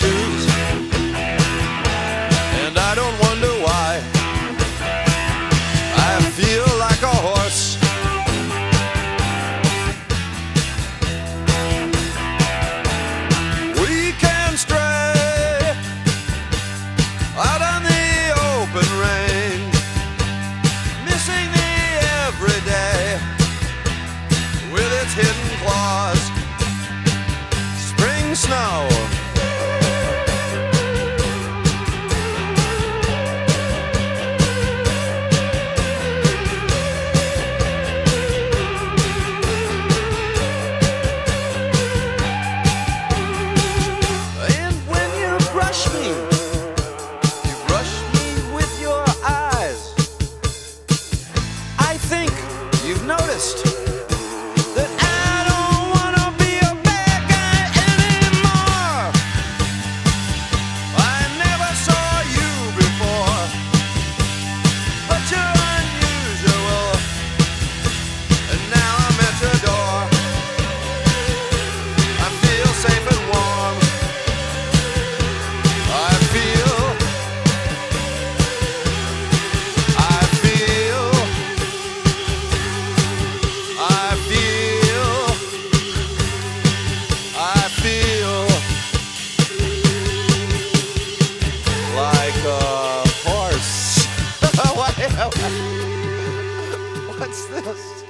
shoes. And I don't wonder why. I feel like a horse. We can stray out on the open range, missing the everyday with its hidden claws. Spring snow. list. What's this?